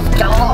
fragile.